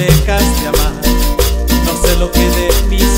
dejaste amar, no sé lo que de mí